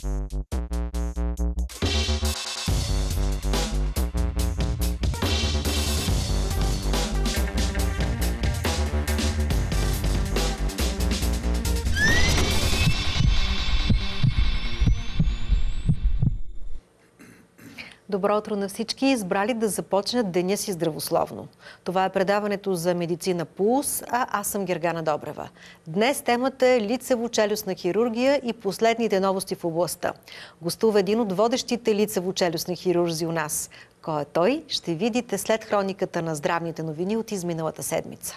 Thank you. Добро утро на всички, избрали да започнат деня си здравословно. Това е предаването за медицина Пулс, а аз съм Гергана Добрева. Днес темата е лицево-челюстна хирургия и последните новости в областта. Гостува един от водещите лицево-челюстни хирурзи у нас. Кой е той, ще видите след хрониката на здравните новини от изминалата седмица.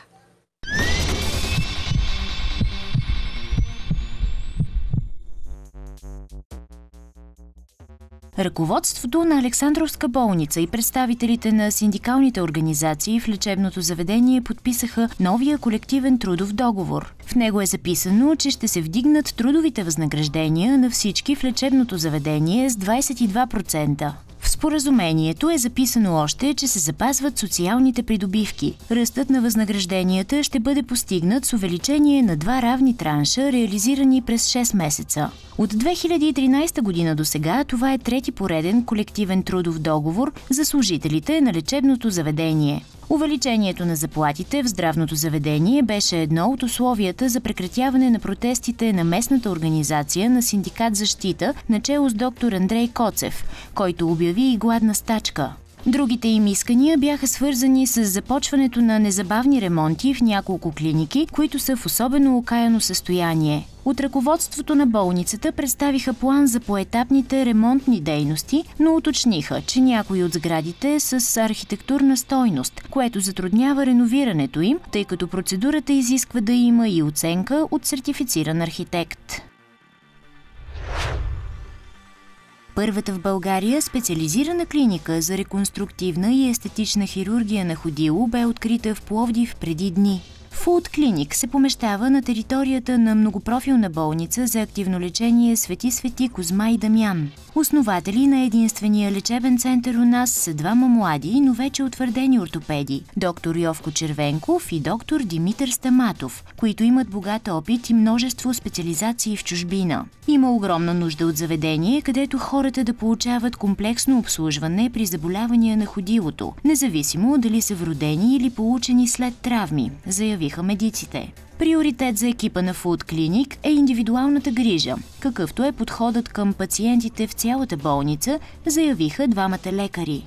Ръководството на Александровска болница и представителите на синдикалните организации в лечебното заведение подписаха новия колективен трудов договор. В него е записано, че ще се вдигнат трудовите възнаграждения на всички в лечебното заведение с 22%. Споразумението е записано още, че се запазват социалните придобивки. Ръстът на възнагражденията ще бъде постигнат с увеличение на два равни транша, реализирани през 6 месеца. От 2013 година до сега това е трети пореден колективен трудов договор за служителите на лечебното заведение. Увеличението на заплатите в здравното заведение беше едно от условията за прекратяване на протестите на местната организация на Синдикат защита, начало с доктор Андрей Коцев, който обяви и гладна стачка. Другите им искания бяха свързани с започването на незабавни ремонти в няколко клиники, които са в особено окаяно състояние. От ръководството на болницата представиха план за поетапните ремонтни дейности, но уточниха, че някои от сградите са с архитектурна стойност, което затруднява реновирането им, тъй като процедурата изисква да има и оценка от сертифициран архитект. Първата в България специализирана клиника за реконструктивна и естетична хирургия на ходило бе открита в Пловдив преди дни. Food Clinic се помещава на територията на многопрофилна болница за активно лечение Свети Свети Козма и Дамян. Основатели на единствения лечебен център у нас са двама млади, но вече утвърдени ортопеди – доктор Йовко Червенков и доктор Димитър Стаматов, които имат богат опит и множество специализации в чужбина. Има огромна нужда от заведение, където хората да получават комплексно обслужване при заболявания на ходилото, независимо дали са вродени или получени след травми, заявиха медиците. Приоритет за екипа на Food Clinic е индивидуалната грижа, какъвто е подходът към пациентите в цялата болница, заявиха двамата лекари.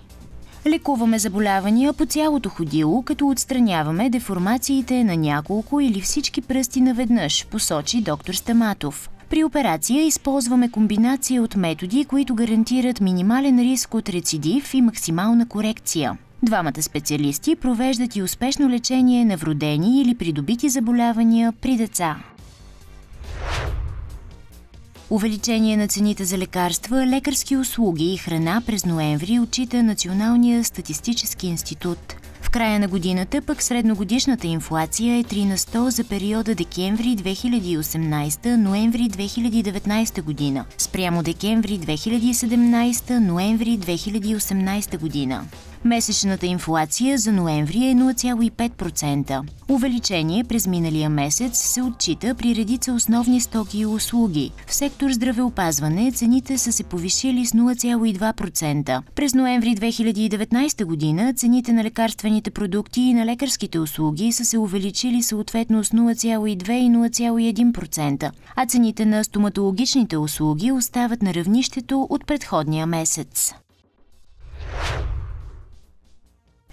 Лекуваме заболявания по цялото ходило, като отстраняваме деформациите на няколко или всички пръсти наведнъж, посочи доктор Стаматов. При операция използваме комбинация от методи, които гарантират минимален риск от рецидив и максимална корекция. Двамата специалисти провеждат и успешно лечение на вродени или придобити заболявания при деца. Увеличение на цените за лекарства, лекарски услуги и храна през ноември отчита Националния статистически институт. В края на годината пък средногодишната инфлация е 3 на 100 за периода декември 2018-ноември 2019 година, спрямо декември 2017-ноември 2018 година. Месечната инфлация за ноември е 0,5%. Увеличение през миналия месец се отчита при редица основни стоки и услуги. В сектор здравеопазване цените са се повишили с 0,2%. През ноември 2019 година цените на лекарствените продукти и на лекарските услуги са се увеличили съответно с 0,2 и 0,1%, а цените на стоматологичните услуги остават на равнището от предходния месец.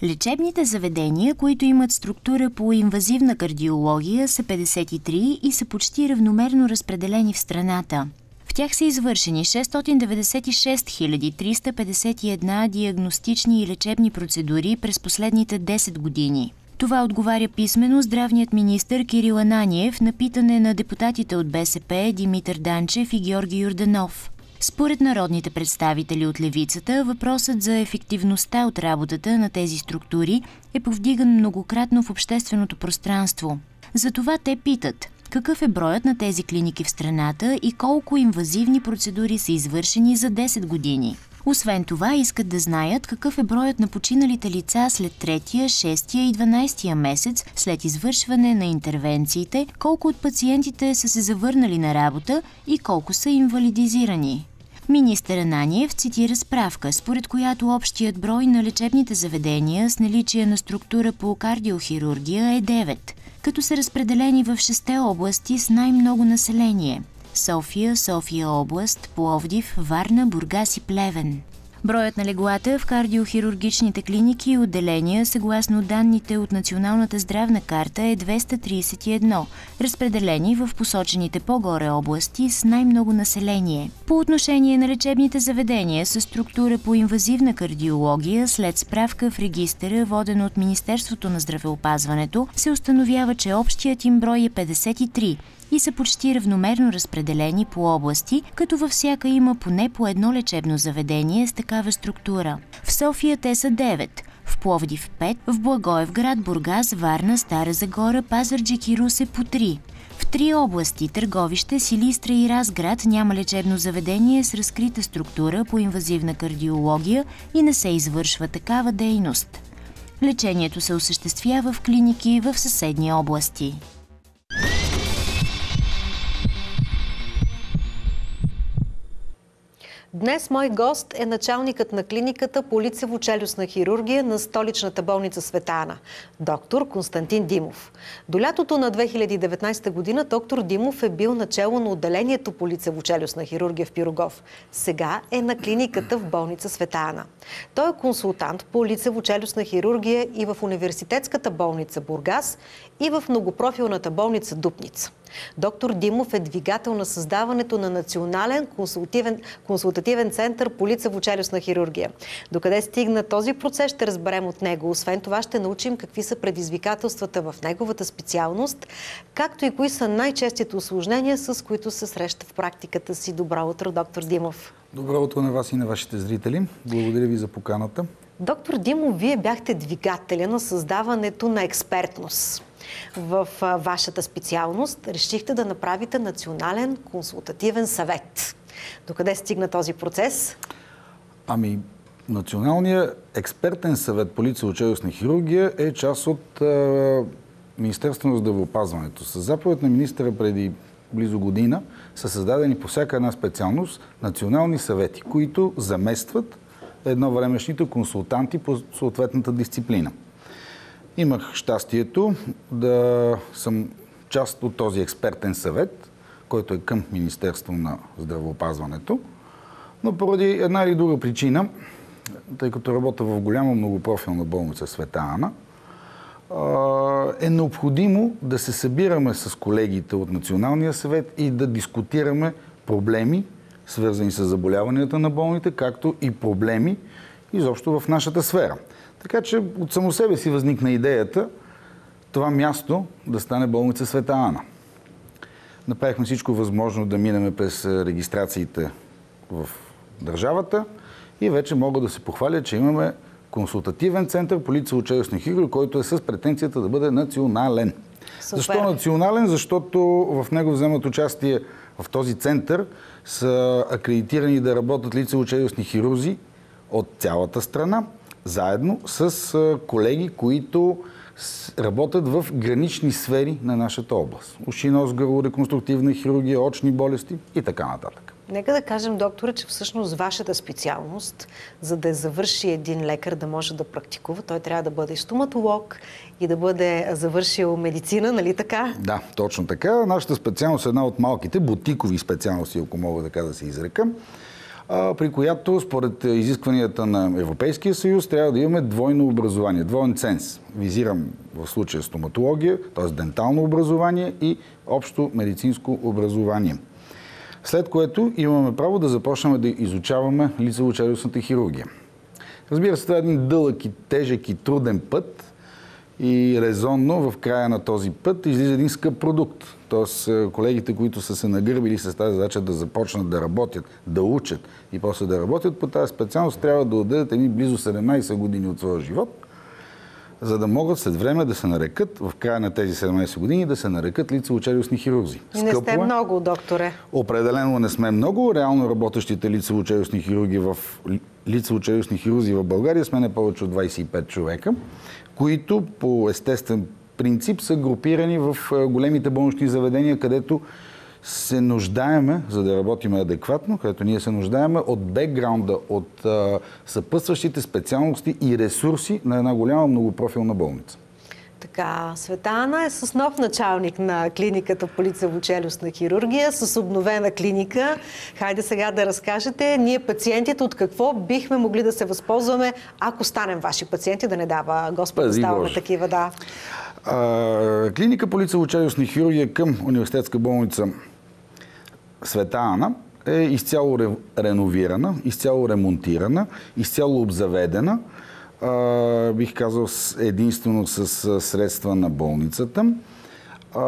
Лечебните заведения, които имат структура по инвазивна кардиология, са 53 и са почти равномерно разпределени в страната. В тях са извършени 696 351 диагностични и лечебни процедури през последните 10 години. Това отговаря писменно здравният министр Кирил Ананиев на питане на депутатите от БСП Димитър Данчев и Георги Юрданов. Според народните представители от левицата, въпросът за ефективността от работата на тези структури е повдиган многократно в общественото пространство. Затова те питат какъв е броят на тези клиники в страната и колко инвазивни процедури са извършени за 10 години. Освен това, искат да знаят какъв е броят на починалите лица след третия, шестия и 12 месец след извършване на интервенциите, колко от пациентите са се завърнали на работа и колко са инвалидизирани. Министър Ананиев цитира справка, според която общият брой на лечебните заведения с наличие на структура по кардиохирургия е 9, като са разпределени в 6 области с най-много население – София, София област, Пловдив, Варна, Бургас и Плевен. Броят на леглата в кардиохирургичните клиники и отделения, съгласно данните от Националната здравна карта, е 231, разпределени в посочените по-горе области с най-много население. По отношение на лечебните заведения с структура по инвазивна кардиология, след справка в регистъра, воден от Министерството на здравеопазването, се установява, че общият им брой е 53, и са почти равномерно разпределени по области, като във всяка има поне по едно лечебно заведение с такава структура. В София те са 9, в Пловдив 5, в Благоевград, Бургас, Варна, Стара Загора, Пазарджик и Русе по 3. В три области – Търговище, Силистра и Разград няма лечебно заведение с разкрита структура по инвазивна кардиология и не се извършва такава дейност. Лечението се осъществява в клиники в съседни области. Днес мой гост е началникът на клиниката по лицево-челюстна хирургия на столичната болница Светана, доктор Константин Димов. До лятото на 2019 година доктор Димов е бил начало на отделението по лицево-челюстна хирургия в Пирогов. Сега е на клиниката в болница Светана. Той е консултант по лицево-челюстна хирургия и в университетската болница Бургас и в многопрофилната болница Дупница. Доктор Димов е двигател на създаването на Национален консултативен, център по лицево-челюстна хирургия. Докъде стигна този процес, ще разберем от него. Освен това, ще научим какви са предизвикателствата в неговата специалност, както и кои са най-честите осложнения, с които се среща в практиката си. Добро утро, доктор Димов. Добро утро на вас и на вашите зрители. Благодаря ви за поканата. Доктор Димов, вие бяхте двигателя на създаването на експертност в вашата специалност. Решихте да направите Национален консултативен съвет. Докъде стигна този процес? Ами, Националният експертен съвет по лицево-челюстна хирургия е част от е, Министерството на здравеопазването. С заповед на министъра преди близо година са създадени по всяка една специалност национални съвети, които заместват едновремешните консултанти по съответната дисциплина. Имах щастието да съм част от този експертен съвет, който е към Министерство на здравеопазването. Но поради една или друга причина, тъй като работя в голяма многопрофилна болница Света Ана, е необходимо да се събираме с колегите от Националния съвет и да дискутираме проблеми, свързани с заболяванията на болните, както и проблеми изобщо в нашата сфера. Така че от само себе си възникна идеята това място да стане болница Света Ана. Направихме всичко възможно да минеме през регистрациите в държавата и вече мога да се похваля, че имаме консултативен център по лицево-челюстна хирургия, който е с претенцията да бъде национален. Супер. Защо национален? Защото в него вземат участие в този център са акредитирани да работят лицево-челюстни хирурзи от цялата страна, заедно с колеги, които работят в гранични сфери на нашата област. Уши, нос, гърло, реконструктивна хирургия, очни болести и така нататък. Нека да кажем, доктора, че всъщност вашата специалност, за да завърши един лекар да може да практикува, той трябва да бъде стоматолог и да бъде завършил медицина, нали така? Да, точно така. Нашата специалност е една от малките бутикови специалности, ако мога така да се изрекам при която според изискванията на Европейския съюз трябва да имаме двойно образование, двоен ценз. Визирам в случая стоматология, т.е. дентално образование и общо медицинско образование. След което имаме право да започнем да изучаваме лицево-челюстната хирургия. Разбира се, това е един дълъг и тежък и труден път, и резонно в края на този път излиза един скъп продукт. Тоест колегите, които са се нагърбили с тази задача да започнат да работят, да учат и после да работят по тази специалност, трябва да отдадат едни близо 17 години от своя живот, за да могат след време да се нарекат, в края на тези 17 години, да се нарекат лицево-челюстни хирурзи. И не сте е. много, докторе. Определено не сме много. Реално работещите лицево-челюстни хирурги в лицево-челюстни хирурзи в България сме не повече от 25 човека които по естествен принцип са групирани в големите болнични заведения, където се нуждаеме, за да работим адекватно, където ние се нуждаеме от бекграунда, от а, съпътстващите специалности и ресурси на една голяма многопрофилна болница. Така, Светана е с нов началник на клиниката по лицево-челюстна хирургия, с обновена клиника. Хайде сега да разкажете, ние пациентите от какво бихме могли да се възползваме, ако станем ваши пациенти, да не дава Господ да ставаме Боже. такива, да. А, клиника по лицево-челюстна хирургия към университетска болница Света Ана е изцяло реновирана, изцяло ремонтирана, изцяло обзаведена – а, бих казал единствено с средства на болницата. А,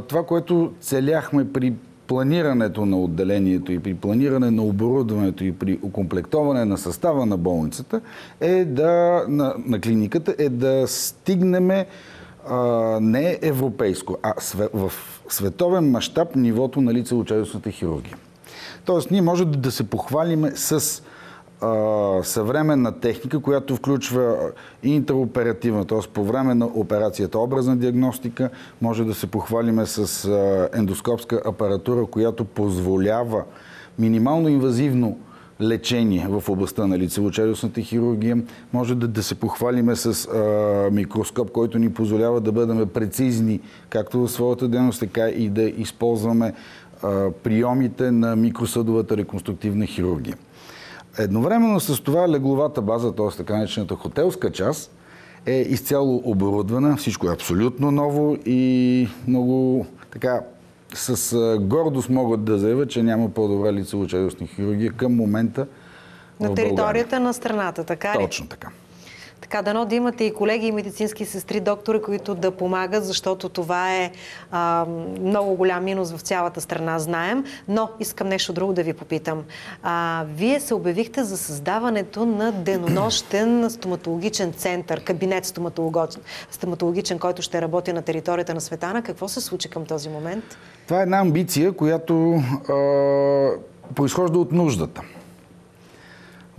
това, което целяхме при планирането на отделението и при планиране на оборудването и при окомплектоване на състава на болницата е да, на, на клиниката е да стигнеме а, не европейско, а све, в световен мащаб нивото на лицево-челюстната хирургия. Тоест, ние може да се похвалиме с съвременна техника, която включва интероперативна, т.е. по време на операцията образна диагностика, може да се похвалиме с ендоскопска апаратура, която позволява минимално инвазивно лечение в областта на лицево-челюстната хирургия. Може да, да се похвалиме с а, микроскоп, който ни позволява да бъдем прецизни както в своята дейност, така и да използваме а, приемите на микросъдовата реконструктивна хирургия. Едновременно с това легловата база, т.е. така наречената хотелска част, е изцяло оборудвана. Всичко е абсолютно ново и много така с гордост могат да заявят, че няма по-добра лицево-челюстна хирургия към момента на територията на страната, така ли? Точно така. Така, дано да имате и колеги и медицински сестри, доктори, които да помагат, защото това е а, много голям минус в цялата страна, знаем. Но искам нещо друго да ви попитам. А, вие се обявихте за създаването на денонощен стоматологичен център, кабинет стоматологичен, който ще работи на територията на Светана. Какво се случи към този момент? Това е една амбиция, която а, произхожда от нуждата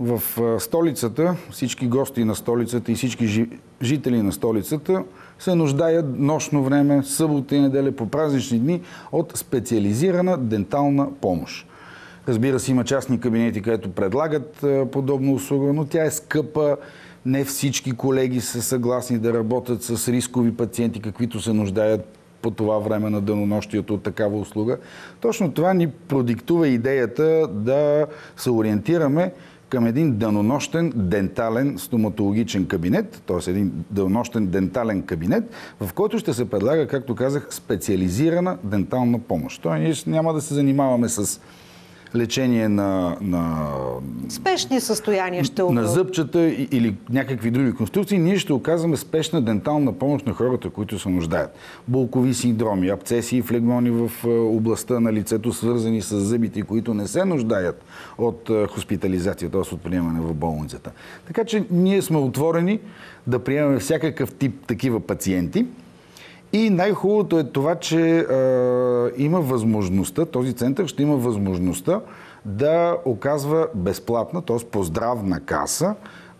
в столицата, всички гости на столицата и всички жители на столицата се нуждаят нощно време, събота и неделя по празнични дни от специализирана дентална помощ. Разбира се, има частни кабинети, където предлагат подобна услуга, но тя е скъпа. Не всички колеги са съгласни да работят с рискови пациенти, каквито се нуждаят по това време на денонощието от такава услуга. Точно това ни продиктува идеята да се ориентираме към един денонощен дентален стоматологичен кабинет, т.е. един денонощен дентален кабинет, в който ще се предлага, както казах, специализирана дентална помощ. Тоест, ние няма да се занимаваме с лечение на, на... Спешни състояния ще На зъбчета или някакви други конструкции, ние ще оказваме спешна дентална помощ на хората, които се нуждаят. Болкови синдроми, абцеси и флегмони в е, областта на лицето, свързани с зъбите, които не се нуждаят от е, хоспитализация, т.е. от приемане в болницата. Така че ние сме отворени да приемаме всякакъв тип такива пациенти. И най-хубавото е това, че а, има възможността, този център ще има възможността да оказва безплатна, т.е. по здравна каса,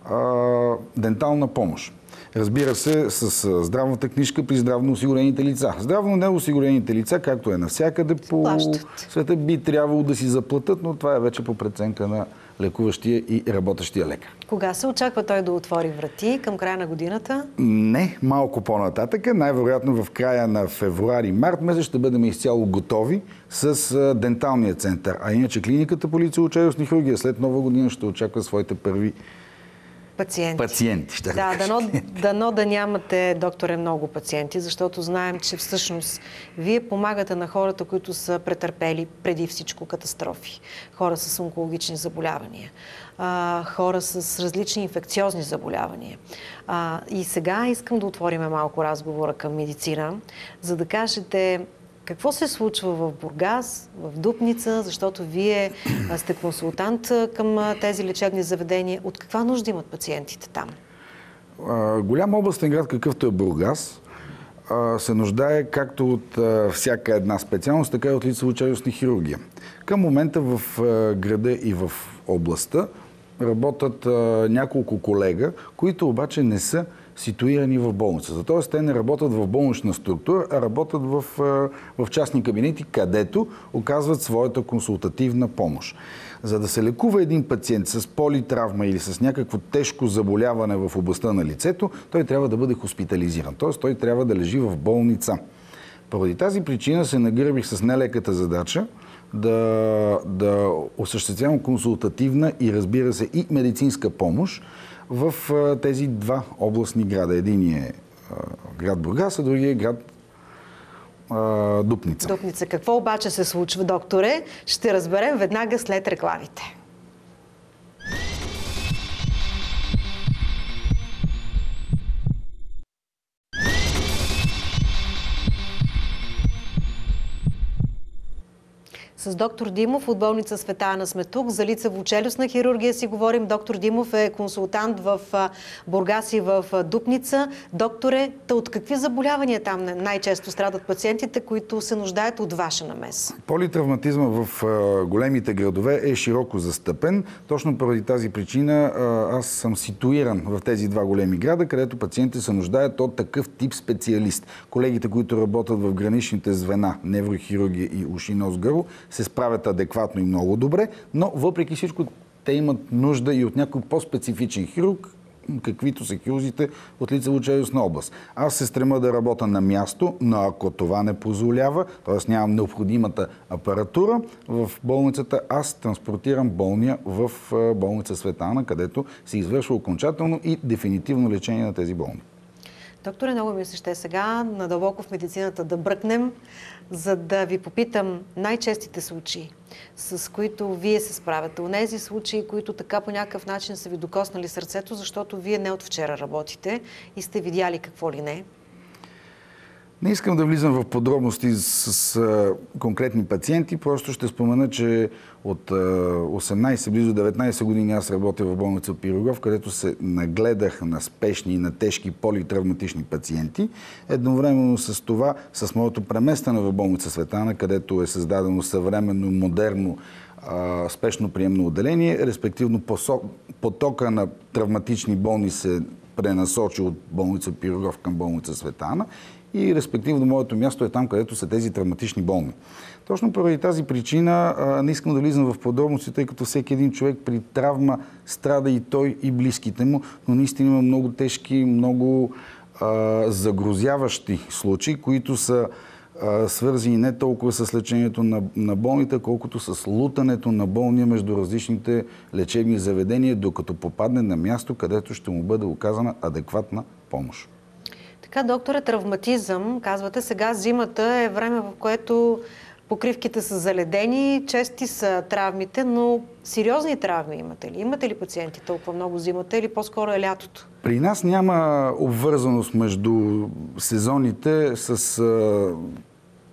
а, дентална помощ. Разбира се, с здравната книжка при здравно осигурените лица. Здравно неосигурените лица, както е навсякъде по света, би трябвало да си заплатят, но това е вече по преценка на лекуващия и работещия лекар. Кога се очаква той да отвори врати? Към края на годината? Не, малко по-нататък. Най-вероятно в края на февруари-март месец ще бъдем изцяло готови с денталния център. А иначе клиниката по лицево-челюстни хирургия след нова година ще очаква своите първи пациенти. Пациенти, ще да, дано, дано да нямате, докторе, много пациенти, защото знаем, че всъщност вие помагате на хората, които са претърпели преди всичко катастрофи. Хора с онкологични заболявания, а, хора с различни инфекциозни заболявания. А, и сега искам да отвориме малко разговора към медицина, за да кажете какво се случва в Бургас, в Дупница, защото вие сте консултант към тези лечебни заведения. От каква нужда имат пациентите там? Голям областен град, какъвто е Бургас, се нуждае както от всяка една специалност, така и от лицево-челюстна хирургия. Към момента в града и в областта работят няколко колега, които обаче не са ситуирани в болницата. Тоест, те не работят в болнична структура, а работят в, в частни кабинети, където оказват своята консултативна помощ. За да се лекува един пациент с политравма или с някакво тежко заболяване в областта на лицето, той трябва да бъде хоспитализиран. Тоест, той трябва да лежи в болница. Поради тази причина се нагърбих с нелеката задача да, да осъществявам консултативна и разбира се и медицинска помощ в тези два областни града. Един е град Бургас, а другия е град Дупница. Дупница. Какво обаче се случва, докторе? Ще разберем веднага след рекламите. С доктор Димов от болница Света Ана сме тук. За лицево-челюстна хирургия си говорим. Доктор Димов е консултант в Бургас в Дупница. Докторе, та от какви заболявания там най-често страдат пациентите, които се нуждаят от ваша намес? Политравматизма в големите градове е широко застъпен. Точно поради тази причина аз съм ситуиран в тези два големи града, където пациентите се нуждаят от такъв тип специалист. Колегите, които работят в граничните звена неврохирургия и уши нос гърло, се справят адекватно и много добре, но въпреки всичко те имат нужда и от някой по-специфичен хирург, каквито са хирурзите от лицево-челюстна област. Аз се стрема да работя на място, но ако това не позволява, т.е. нямам необходимата апаратура в болницата, аз транспортирам болния в болница Светана, където се извършва окончателно и дефинитивно лечение на тези болни. Докторе, много ми се ще сега надълбоко в медицината да бръкнем, за да ви попитам най-честите случаи, с които вие се справяте. Онези случаи, които така по някакъв начин са ви докоснали сърцето, защото вие не от вчера работите и сте видяли какво ли не. Не искам да влизам в подробности с, с конкретни пациенти, просто ще спомена, че от 18, близо 19 години аз работя в болница Пирогов, където се нагледах на спешни и на тежки политравматични пациенти. Едновременно с това, с моето преместване в болница Светана, където е създадено съвременно, модерно спешно приемно отделение, респективно потока на травматични болни се пренасочи от болница Пирогов към болница Светана и респективно моето място е там, където са тези травматични болни. Точно поради тази причина не искам да влизам в подробности, тъй като всеки един човек при травма страда и той и близките му, но наистина има много тежки, много а, загрозяващи случаи, които са свързани не толкова с лечението на, на болните, колкото с лутането на болния между различните лечебни заведения, докато попадне на място, където ще му бъде оказана адекватна помощ. Така, докторе, травматизъм, казвате, сега зимата е време, в което покривките са заледени, чести са травмите, но сериозни травми имате ли? Имате ли пациенти толкова много зимата или по-скоро е лятото? При нас няма обвързаност между сезоните с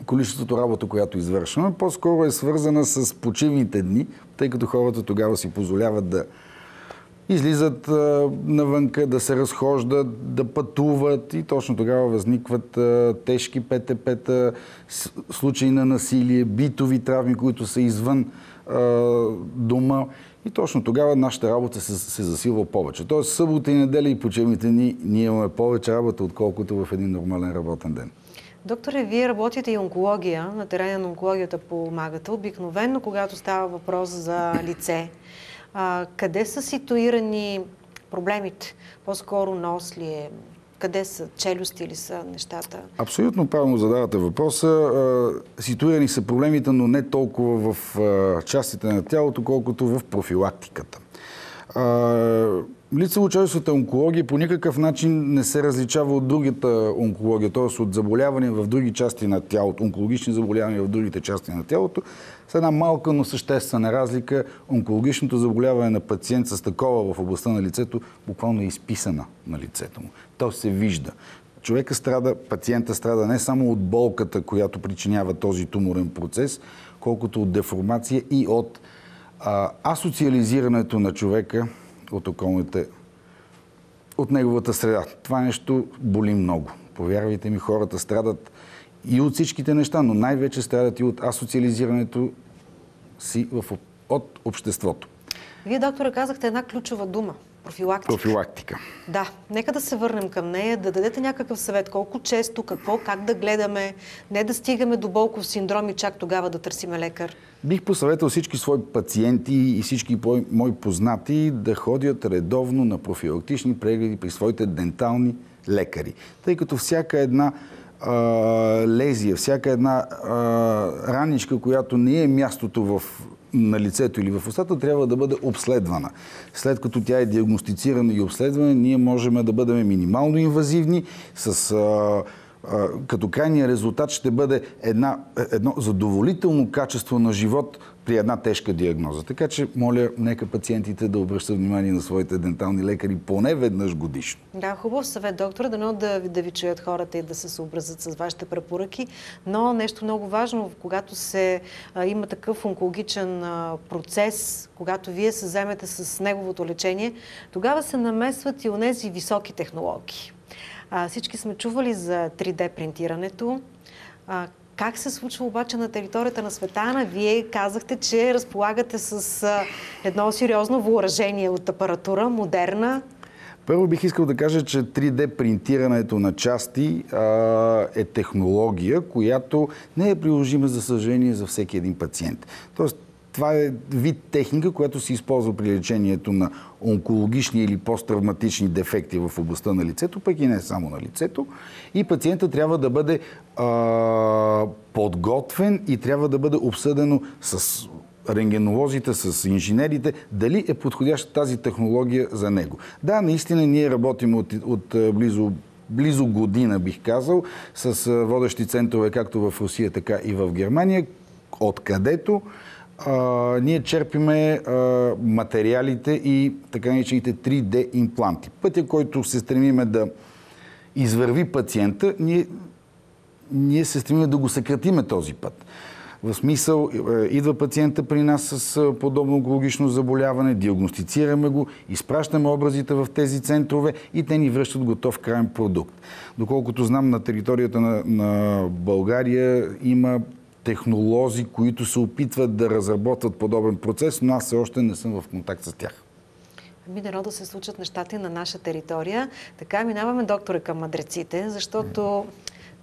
количеството работа, която извършваме. По-скоро е свързана с почивните дни, тъй като хората тогава си позволяват да излизат навънка, да се разхождат, да пътуват и точно тогава възникват тежки ПТП-та, случаи на насилие, битови травми, които са извън дома. И точно тогава нашата работа се, се засилва повече. Тоест събота и неделя и почивните дни ние имаме повече работа, отколкото в един нормален работен ден. Докторе, вие работите и онкология, на терена на онкологията помагате. Обикновено, когато става въпрос за лице, а, къде са ситуирани проблемите? По-скоро нос ли е? Къде са челюсти или са нещата? Абсолютно правилно задавате въпроса. Ситуирани са проблемите, но не толкова в частите на тялото, колкото в профилактиката. Лицево-челюстната онкология по никакъв начин не се различава от другата онкология, т.е. от заболявания в други части на тялото, онкологични заболявания в другите части на тялото, с една малка, но съществена разлика. Онкологичното заболяване на пациент с такова в областта на лицето буквално е изписана на лицето му. То се вижда. Човека страда, пациента страда не само от болката, която причинява този туморен процес, колкото от деформация и от а, асоциализирането на човека от околните, от неговата среда. Това нещо боли много. Повярвайте ми, хората страдат и от всичките неща, но най-вече страдат и от асоциализирането си в, от обществото. Вие, доктора, казахте една ключова дума профилактика. профилактика. Да, нека да се върнем към нея, да дадете някакъв съвет колко често, какво, как да гледаме, не да стигаме до болков синдром и чак тогава да търсиме лекар. Бих посъветвал всички свои пациенти и всички мои познати да ходят редовно на профилактични прегледи при своите дентални лекари. Тъй като всяка една лезия, всяка една а, раничка, която не е мястото в на лицето или в устата трябва да бъде обследвана. След като тя е диагностицирана и обследвана, ние можем да бъдем минимално инвазивни с а, като крайния резултат ще бъде една, едно задоволително качество на живот при една тежка диагноза. Така че, моля, нека пациентите да обръщат внимание на своите дентални лекари поне веднъж годишно. Да, хубав съвет, доктор, дано да, да ви чуят хората и да се съобразят с вашите препоръки. Но нещо много важно, когато се а, има такъв онкологичен а, процес, когато вие се вземете с неговото лечение, тогава се намесват и онези високи технологии. А, всички сме чували за 3D принтирането. А, как се случва обаче на територията на Светана? Вие казахте, че разполагате с едно сериозно въоръжение от апаратура, модерна. Първо бих искал да кажа, че 3D принтирането на части а, е технология, която не е приложима, за съжаление, за всеки един пациент. Тоест, това е вид техника, която се използва при лечението на онкологични или посттравматични дефекти в областта на лицето, пък и не само на лицето. И пациента трябва да бъде а, подготвен и трябва да бъде обсъдено с рентгенолозите, с инженерите, дали е подходяща тази технология за него. Да, наистина ние работим от, от близо близо година, бих казал, с водещи центрове както в Русия, така и в Германия, откъдето а, ние черпиме а, материалите и така наречените 3D импланти. Пътя, който се стремиме да извърви пациента, ние, ние се стремиме да го съкратиме този път. В смисъл, е, идва пациента при нас с подобно онкологично заболяване, диагностицираме го, изпращаме образите в тези центрове и те ни връщат готов крайен продукт. Доколкото знам, на територията на, на България има технолози, които се опитват да разработват подобен процес, но аз все още не съм в контакт с тях. Ами дано да се случат нещата на наша територия. Така минаваме, доктора, към мадреците, защото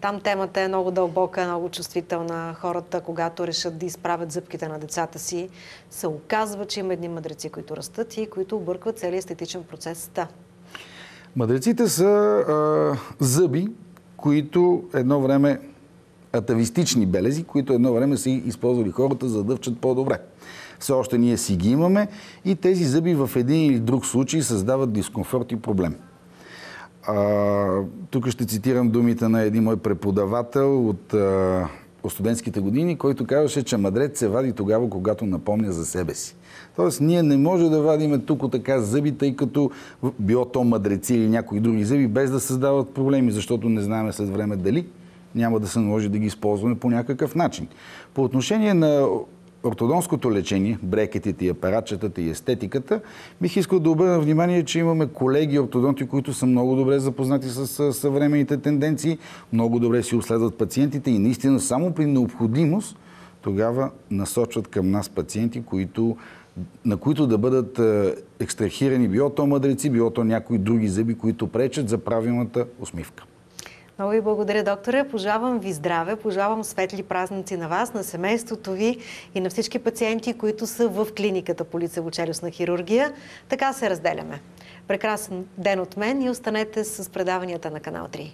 там темата е много дълбока, много чувствителна. Хората, когато решат да изправят зъбките на децата си, се оказва, че има едни мъдреци, които растат и които объркват целият естетичен процес. Да. Мъдреците са а, зъби, които едно време атавистични белези, които едно време са използвали хората, за да дъвчат по-добре. Все още ние си ги имаме и тези зъби в един или друг случай създават дискомфорт и проблем. А, тук ще цитирам думите на един мой преподавател от, а, от студентските години, който казваше, че мадрец се вади тогава, когато напомня за себе си. Тоест, ние не може да вадиме тук така зъби, тъй като било то мадреци или някои други зъби, без да създават проблеми, защото не знаем след време дали няма да се наложи да ги използваме по някакъв начин. По отношение на ортодонското лечение, брекетите и апаратчетата и естетиката, бих искал да обърна внимание, че имаме колеги ортодонти, които са много добре запознати с съвременните тенденции, много добре си обследват пациентите и наистина само при необходимост тогава насочват към нас пациенти, които, на които да бъдат екстрахирани било то мъдреци, било то някои други зъби, които пречат за правилната усмивка. Много ви благодаря, докторе. Пожелавам ви здраве, пожелавам светли празници на вас, на семейството ви и на всички пациенти, които са в клиниката по лицево-челюстна хирургия. Така се разделяме. Прекрасен ден от мен и останете с предаванията на Канал 3.